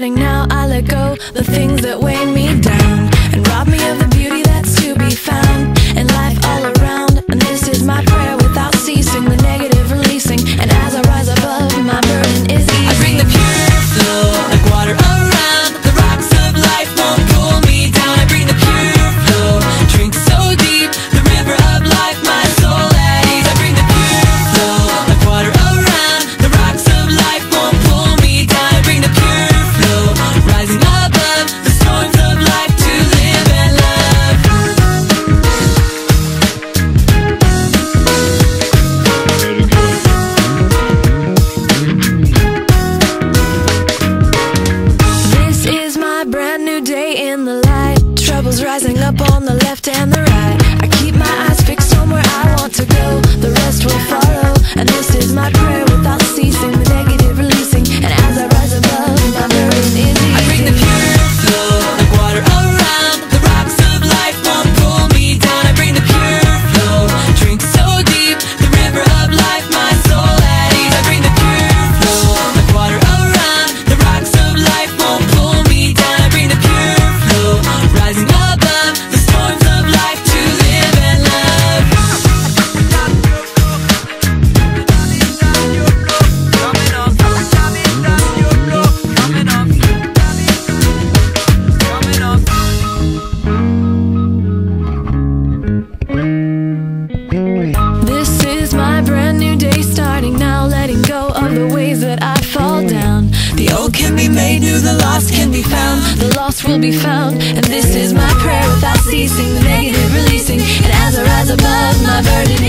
starting now I let go. The things that weigh me down. on the left and the right. the lost can be found. The lost will be found. And this is my prayer without ceasing. The negative releasing. And as I rise above my burden